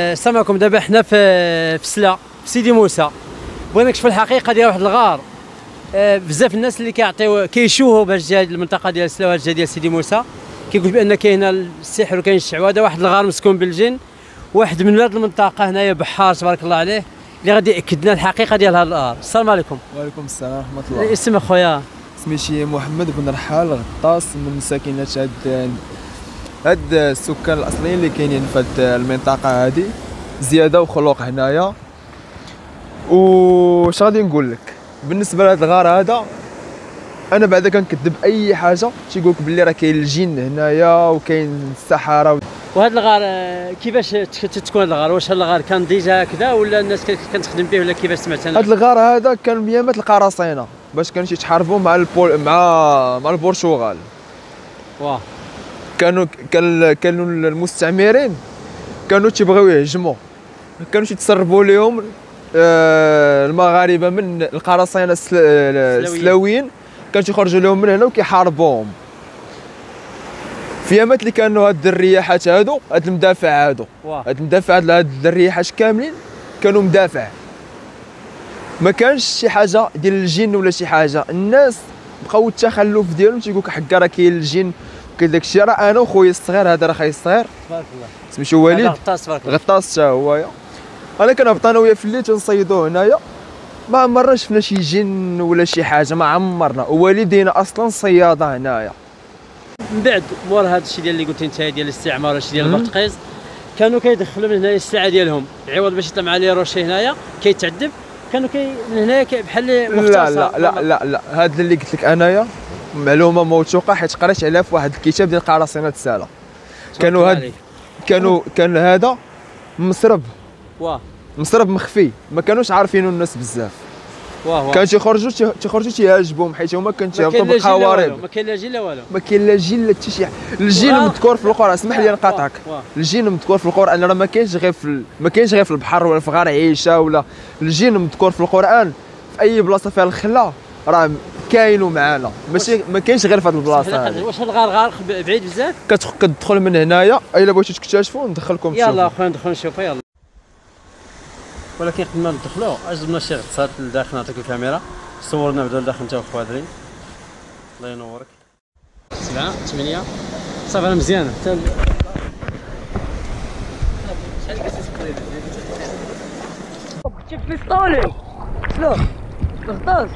السلام عليكم دابا حنا في في سلا في سيدي موسى. بغينا نكشفوا الحقيقة ديال واحد الغار. آه، بزاف الناس اللي كيعطيو كيشوهوا باش هاد المنطقة ديال سلا وهاد ديال سيدي موسى كيقول بأن كاين هنا السحر وكاين الشعوذة. واحد الغار مسكون بالجن واحد من هاد المنطقة هنايا بحار تبارك الله عليه اللي غادي يأكد لنا الحقيقة ديال هذا الغار. السلام عليكم. وعليكم السلام ورحمة الله. الاسم اخويا سميتي محمد بن رحال غطاس من ساكنة هاد هاد السكان الأصليين اللي كاينين في هاد المنطقة هادي زيادة وخلوق هنايا. وش غادي نقول لك؟ بالنسبة لهاد الغار هذا أنا بعدا كنكذب أي حاجة تيقولك باللي راه كاين الجن هنايا وكاين السحرة وهذا الغار آه، كيفاش تكون الغار؟ واش هذا الغار كان déjà هكذا ولا الناس كانت كتخدم به ولا كيفاش سمعت أنا؟ هاد الغار هذا كان بأيامات القراصنة باش كانوا تيتحاربوا مع البول مع مع البرتغال. واه. كانوا كان كانوا المستعمرين كانوا تيبغيو يهجموا كانوا تيتسربوا لهم آه، المغاربة من القراصنة السل- السلاويين كانوا تيخرجوا لهم من هنا وكيحاربوهم. في يامات اللي كانوا هاد الرياحات هادو هاد المدافع هادو. هاد المدافع هاد هاد الرياحات كاملين كانوا مدافع. ما كانش شي حاجة ديال الجن ولا شي حاجة. الناس بقاو التخلف ديالهم تيقول لك حكا راه كاين الجن. كاين داكشي راه أنا وخويا الصغير هذا راه خاي الصغير تبارك الله. سميتو وليد؟ غطاس تبارك الله. غطاس حتى هو أنا كنهبط أنا وياه في الليل تنصيدو هنايا. ما عمرنا شفنا شي جن ولا شي حاجة ما عمرنا. والدينا أصلا صيادة هنايا. من بعد مور هذا الشيء ديال اللي قلت أنت ديال الاستعمار الشيء ديال. البرتقيز كانوا كيدخلوا من هنا السلعه ديالهم. عوض باش يطلع مع لي روشي هنايا كيتعذب. كانوا كي من هنايا بحال لا لا لا لا لا. هذا اللي قلت لك أنايا معلومة موثوقة حيت قريت عليها في واحد الكتاب ديال قراصنه السالة. كانوا هاد كانوا كان هذا مسرب واه مسرب مخفي. ما كانوش عارفينه الناس بزاف. واه واه كانوا تيخرجوا تي- تيخرجوا تيهاجموهم حيت هما كانوا تيهبطوا بالقوارب ما كاين لا جن لا والو. ما كاين لا جن لا حتى شي واه. مذكور في القرآن. اسمح لي نقاطعك. الجن مذكور في القرآن راه ما كاينش غير في ما كاينش غير في البحر ولا في غار عيشة ولا الجن مذكور في القرآن في أي بلاصة فيها الخلا راه كاينوا معانا ماشي ما كاينش غير في هذه البلاصه واش ب- بعيد بزاف كتخ- كتدخل من هنايا الا بغيتو تكتشفوا ندخلكم يلا اخويا ندخلوا نشوفوا يلا ولكن قبل ما ندخلوا عجبنا شي غطسات لداخل نعطيك الكاميرا صورنا بدا لداخل انت وخوادري الله ينورك سبعة ثمانية صافي أنا مزيانة حتى ال- شوف بيستولي شنو غطاس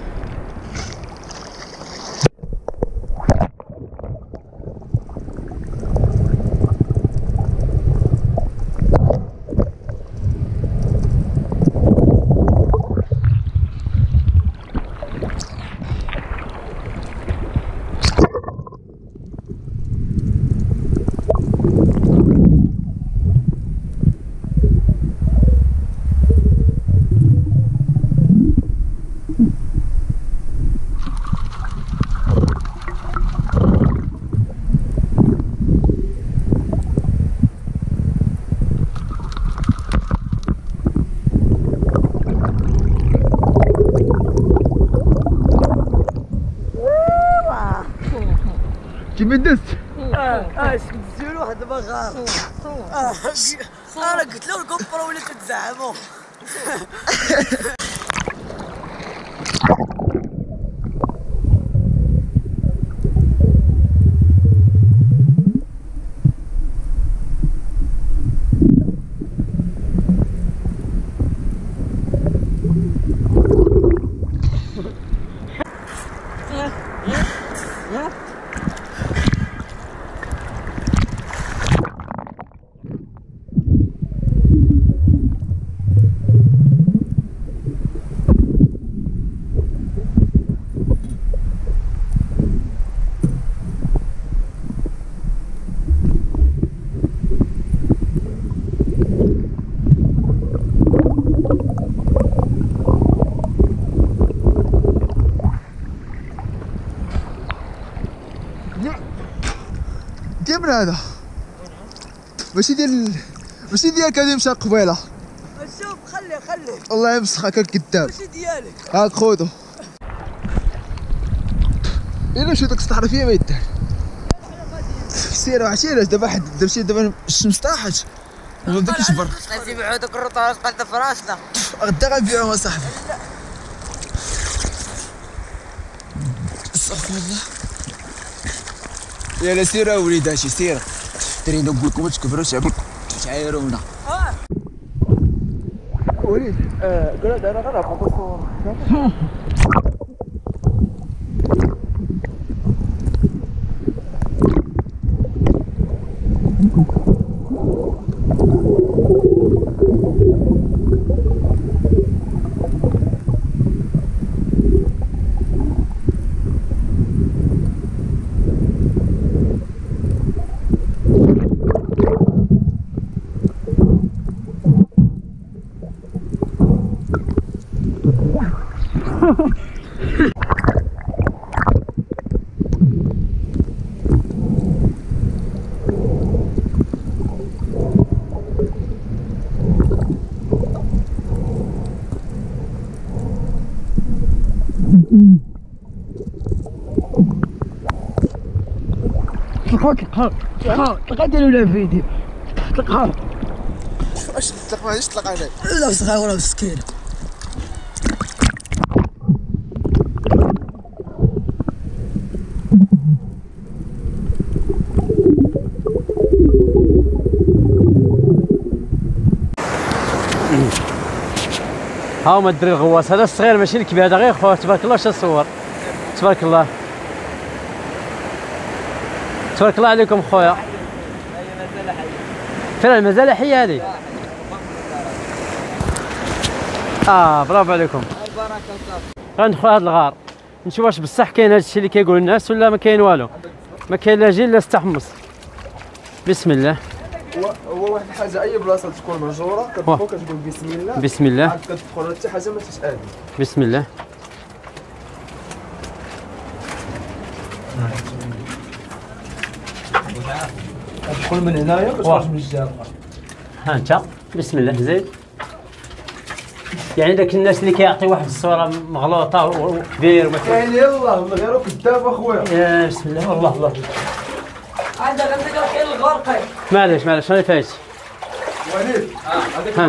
كيما دزت آه شفت الزيون واحد المغار آه، أنا قلت له الكوبرا ولات تزعموا كيف هذا. ماشي ديال ماشي ديالك هذه مشى قبيلة. شوف خلي خلي. الله يمسخك الكذاب ماشي ديالك هاك خذو إلا شو داك الصحراء فيها ما يدار سير علاش دابا حد دابا شي دابا الشمس طاحت. ولدك يجبر غادي يبيعوا هذوك الرطارات قد فراسنا. غدا غنبيعوهم اصاحبي استغفر الله. يلا سير وليداتي سير دري نقول لكم تكبروا تعبوا تعايرونا وليد آه قلت أنا الصور تلقى ديالو لا فيديو. تلقى اش تطلق ما تطلق عليك لا صغير ولا مسكين. ها هما الدري الغواص هذا الصغير ماشي الكبير هذا غير خويا. تبارك الله شنو صور تبارك الله. تبارك الله عليكم خويا. فين مازال حية هذه؟ آه برافو عليكم. غندخل هذا الغار. نشوف واش بصح كاين هذا الشيء اللي كيقول الناس ولا ما كاين والو. ما كاين لا جيل لا استحمص. بسم الله. هو واحد الحاجة أي بلاصة تكون مهجورة كتدخل كتقول بسم الله. بسم الله. كتدخل حتى حاجة ما تسال بسم الله. تدخل من هنايا واه. من الجهه الاخرى ها أنت؟ بسم الله زيد يعني داك الناس اللي كيعطي واحد الصورة مغلوطة وكبير وما كاين يعني يلا من غير كذاب أخويا. يا بسم الله الله الله عندك عندك الحين الغرقي معليش معليش أنا فايت وليد هذيك ها.